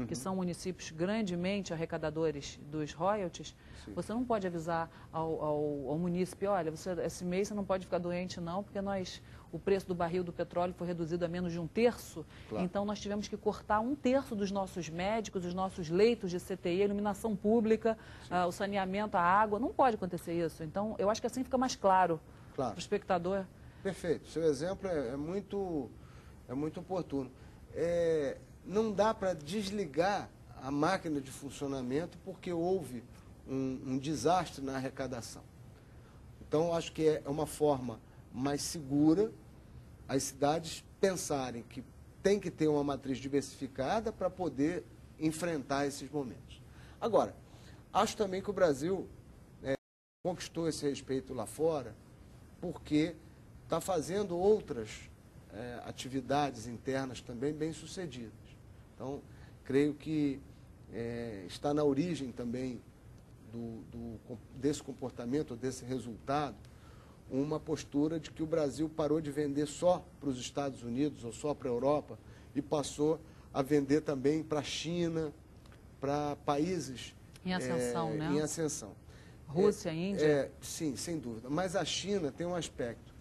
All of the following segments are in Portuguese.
uhum. que são municípios grandemente arrecadadores dos royalties, Sim. você não pode avisar ao, ao, ao munícipe, olha, você, esse mês você não pode ficar doente não, porque nós, o preço do barril do petróleo foi reduzido a menos de um terço, Claro. então nós tivemos que cortar um terço dos nossos médicos, dos nossos leitos de CTI, a iluminação pública, ah, o saneamento, a água, não pode acontecer isso. Então, eu acho que assim fica mais claro Claro. para o espectador. Perfeito. Seu exemplo é, é muito, é muito oportuno. É, não dá para desligar a máquina de funcionamento porque houve um, um desastre na arrecadação. Então, acho que é uma forma mais segura as cidades pensarem que tem que ter uma matriz diversificada para poder enfrentar esses momentos. Agora, acho também que o Brasil é, conquistou esse respeito lá fora porque está fazendo outras é, atividades internas também bem sucedidas. Então, creio que é, está na origem também do, do, desse comportamento, desse resultado, uma postura de que o Brasil parou de vender só para os Estados Unidos ou só para a Europa e passou a vender também para a China, para países Em ascensão, é, né? Em ascensão. Rússia, É, Índia. é, sim, sem dúvida. Mas a China tem um aspecto.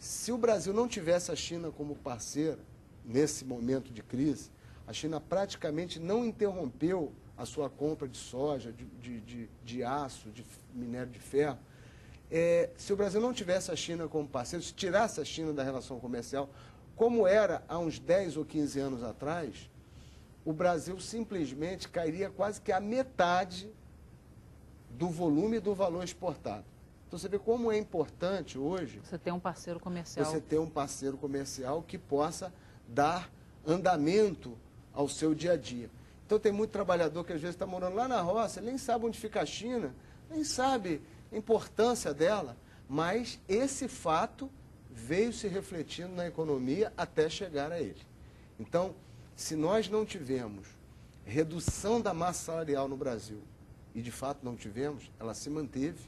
Se o Brasil não tivesse a China como parceira, nesse momento de crise, a China praticamente não interrompeu a sua compra de soja, de, de, de, de aço, de minério de ferro. É, se o Brasil não tivesse a China como parceiro, se tirasse a China da relação comercial, como era há uns 10 ou 15 anos atrás, o Brasil simplesmente cairia quase que a metade do volume e do valor exportado. Então você vê como é importante hoje Você tem um parceiro comercial. você ter um parceiro comercial que possa dar andamento ao seu dia a dia. Então tem muito trabalhador que às vezes está morando lá na roça, nem sabe onde fica a China, nem sabe a importância dela, mas esse fato veio se refletindo na economia até chegar a ele. Então, se nós não tivermos redução da massa salarial no Brasil, e de fato não tivemos, ela se manteve,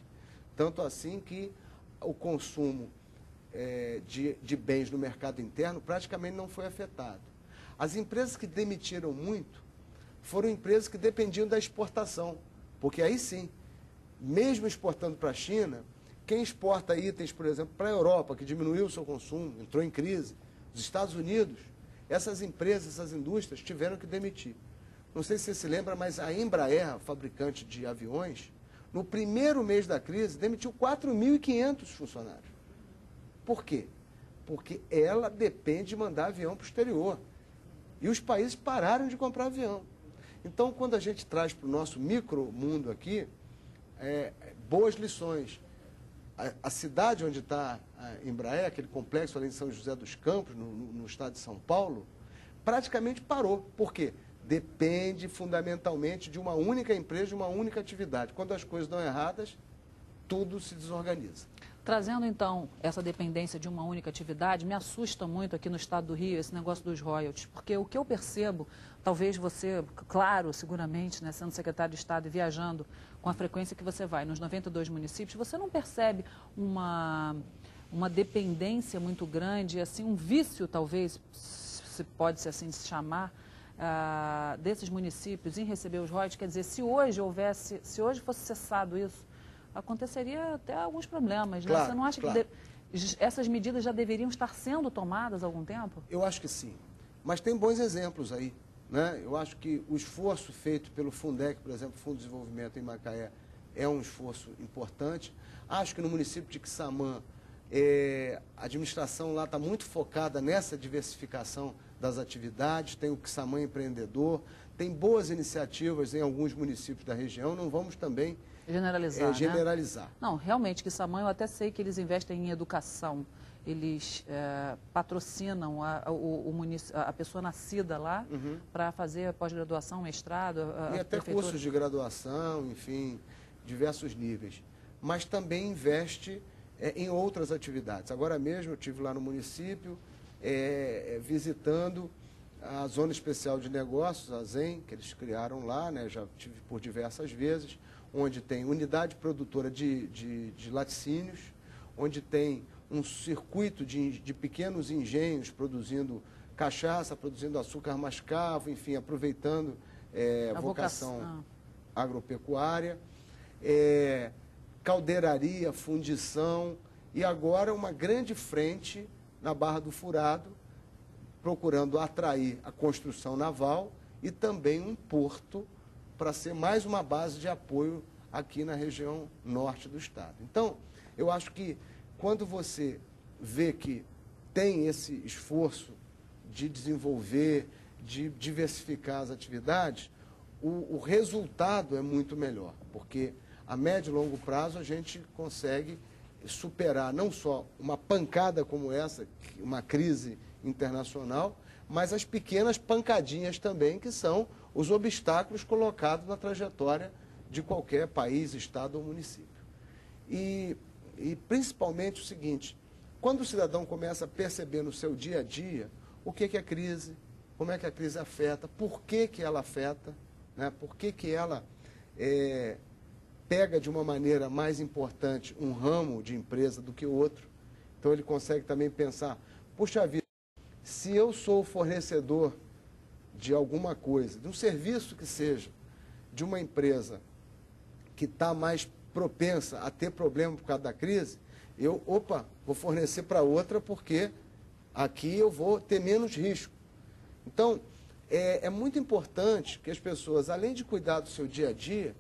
tanto assim que o consumo eh, de, de bens no mercado interno praticamente não foi afetado. As empresas que demitiram muito foram empresas que dependiam da exportação, porque aí sim, mesmo exportando para a China, quem exporta itens, por exemplo, para a Europa, que diminuiu o seu consumo, entrou em crise, os Estados Unidos, essas empresas, essas indústrias tiveram que demitir. Não sei se você se lembra, mas a Embraer, fabricante de aviões, no primeiro mês da crise, demitiu 4.500 funcionários. Por quê? Porque ela depende de mandar avião para o exterior. E os países pararam de comprar avião. Então, quando a gente traz para o nosso micro mundo aqui, é, boas lições. A, a cidade onde está Embraer, aquele complexo ali em São José dos Campos, no, no, no estado de São Paulo, praticamente parou. Por quê? Depende fundamentalmente de uma única empresa, de uma única atividade. Quando as coisas dão erradas, tudo se desorganiza. Trazendo então essa dependência de uma única atividade, me assusta muito aqui no estado do Rio esse negócio dos royalties, porque o que eu percebo, talvez você, claro, seguramente, né, sendo secretário de Estado e viajando com a frequência que você vai nos 92 municípios, você não percebe uma, uma dependência muito grande, assim, um vício, talvez, se pode se assim se chamar, ah, desses municípios em receber os royalties. Quer dizer, se hoje houvesse, se hoje fosse cessado isso, aconteceria até alguns problemas. Né? Claro, Você não acha claro. que de- essas medidas já deveriam estar sendo tomadas há algum tempo? Eu acho que sim. Mas tem bons exemplos aí. Né? Eu acho que o esforço feito pelo Fundec, por exemplo, Fundo de Desenvolvimento em Macaé, é um esforço importante. Acho que no município de Quissamã, eh, a administração lá está muito focada nessa diversificação das atividades, tem o Quissamã Empreendedor, tem boas iniciativas em alguns municípios da região, não vamos também Generalizar, eh, né? generalizar. Não, realmente, que Saman, eu até sei que eles investem em educação. Eles eh, patrocinam a, a- o, o a pessoa nascida lá para fazer pós-graduação, mestrado. a- E até prefeitura- cursos de graduação, enfim, diversos níveis. Mas também investe eh, em outras atividades. Agora mesmo eu tive lá no município, eh, eh, visitando a Zona Especial de Negócios, a ZEM, que eles criaram lá, né, já tive por diversas vezes, onde tem unidade produtora de, de, de laticínios, onde tem um circuito de, de pequenos engenhos produzindo cachaça, produzindo açúcar mascavo, enfim, aproveitando é, vocação, vocação ah. agropecuária, é, caldeiraria, fundição e agora uma grande frente na Barra do Furado, procurando atrair a construção naval e também um porto para ser mais uma base de apoio aqui na região norte do estado. Então, eu acho que quando você vê que tem esse esforço de desenvolver, de diversificar as atividades, o, o resultado é muito melhor, porque a médio e longo prazo a gente consegue superar não só uma pancada como essa, uma crise internacional, mas as pequenas pancadinhas também, que são os obstáculos colocados na trajetória de qualquer país, estado ou município. E, e principalmente o seguinte, quando o cidadão começa a perceber no seu dia a dia o que, que é crise, como é que a crise afeta, por que, que ela afeta, né? por que, que ela é, pega de uma maneira mais importante um ramo de empresa do que o outro. Então ele consegue também pensar, puxa vida, se eu sou fornecedor de alguma coisa, de um serviço que seja, de uma empresa que está mais propensa a ter problema por causa da crise, eu, opa, vou fornecer para outra porque aqui eu vou ter menos risco. Então, é, é muito importante que as pessoas, além de cuidar do seu dia a dia,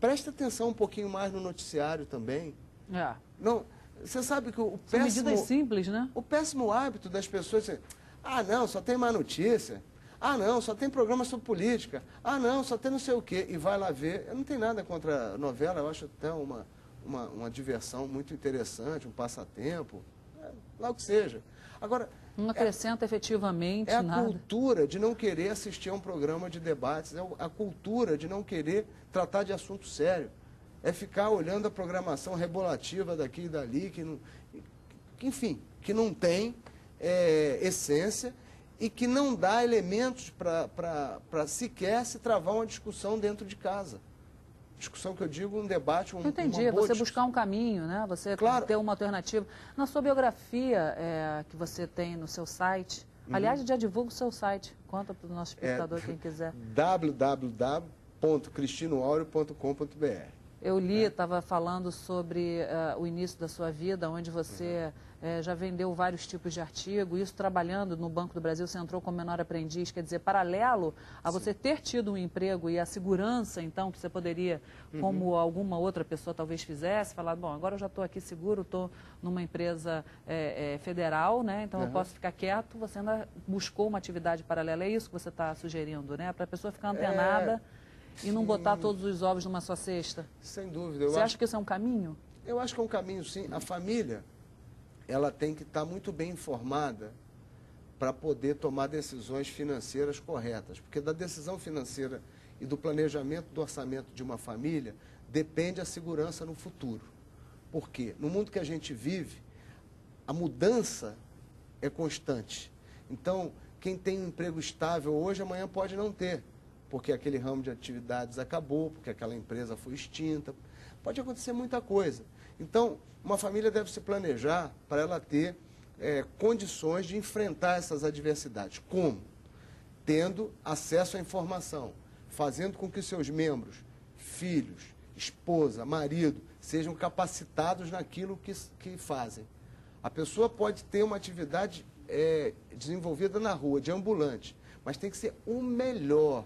Preste atenção um pouquinho mais no noticiário também. É. Não, você sabe que o São péssimo... medidas simples, né? O péssimo hábito das pessoas... Assim, ah, não, só tem má notícia. Ah, não, só tem programa sobre política. Ah, não, só tem não sei o quê. E vai lá ver. Eu não tenho nada contra a novela, eu acho até uma, uma, uma diversão muito interessante, um passatempo. É, lá o que seja. Agora, não é acrescenta é, efetivamente é a nada. cultura de não querer assistir a um programa de debates, é a cultura de não querer tratar de assunto sério. É ficar olhando a programação rebolativa daqui e dali, que, não, que enfim, que não tem é, essência e que não dá elementos para sequer se travar uma discussão dentro de casa discussão que eu digo, um debate, um Entendi, você buscar um caminho, né? Você claro. ter uma alternativa. Na sua biografia é, que você tem no seu site, uhum. aliás, já divulga o seu site, conta para o nosso espectador é, quem quiser. www.cristinoaureo.com.br Eu li, estava é. falando sobre uh, o início da sua vida, onde você... Uhum é, já vendeu vários tipos de artigo, isso trabalhando no Banco do Brasil, você entrou como menor aprendiz, quer dizer, paralelo a você ter tido um emprego e a segurança, então, que você poderia, uhum. como alguma outra pessoa talvez fizesse, falar, bom, agora eu já estou aqui seguro, estou numa empresa é, é, federal, né, então uhum. eu posso ficar quieto, você ainda buscou uma atividade paralela, é isso que você está sugerindo, né, para a pessoa ficar antenada é, e não botar todos os ovos numa só cesta? Sem dúvida. você acho... acha que isso é um caminho? Eu acho que é um caminho, sim. A família ela tem que estar muito bem informada para poder tomar decisões financeiras corretas. Porque da decisão financeira e do planejamento do orçamento de uma família depende a segurança no futuro. Por quê? No mundo que a gente vive, a mudança é constante. Então, quem tem um emprego estável hoje, amanhã pode não ter, porque aquele ramo de atividades acabou, porque aquela empresa foi extinta. Pode acontecer muita coisa. Então, uma família deve se planejar para ela ter é, condições de enfrentar essas adversidades. Como? Tendo acesso à informação, fazendo com que seus membros, filhos, esposa, marido, sejam capacitados naquilo que, que fazem. A pessoa pode ter uma atividade é, desenvolvida na rua, de ambulante, mas tem que ser o melhor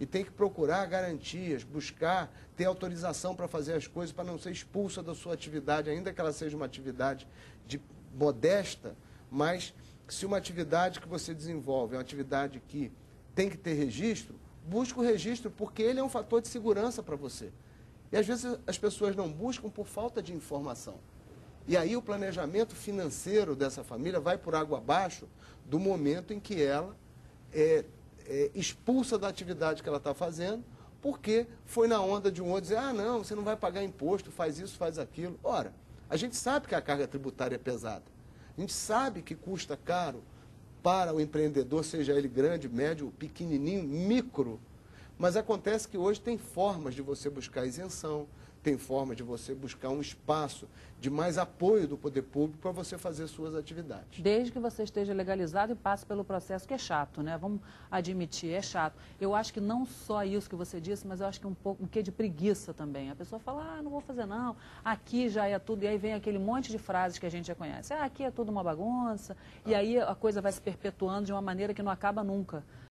e tem que procurar garantias, buscar ter autorização para fazer as coisas, para não ser expulsa da sua atividade, ainda que ela seja uma atividade de modesta, mas se uma atividade que você desenvolve é uma atividade que tem que ter registro, busque o registro, porque ele é um fator de segurança para você. E às vezes as pessoas não buscam por falta de informação. E aí o planejamento financeiro dessa família vai por água abaixo do momento em que ela é, é, expulsa da atividade que ela está fazendo, porque foi na onda de um outro dizer, ah, não, você não vai pagar imposto, faz isso, faz aquilo. Ora, a gente sabe que a carga tributária é pesada. A gente sabe que custa caro para o empreendedor, seja ele grande, médio, pequenininho, micro. Mas acontece que hoje tem formas de você buscar isenção, tem forma de você buscar um espaço de mais apoio do poder público para você fazer suas atividades. Desde que você esteja legalizado e passe pelo processo, que é chato, né? Vamos admitir, é chato. Eu acho que não só isso que você disse, mas eu acho que um pouco um quê de preguiça também. A pessoa fala, ah, não vou fazer não, aqui já é tudo, e aí vem aquele monte de frases que a gente já conhece. Ah, aqui é tudo uma bagunça, e aí a coisa vai se perpetuando de uma maneira que não acaba nunca.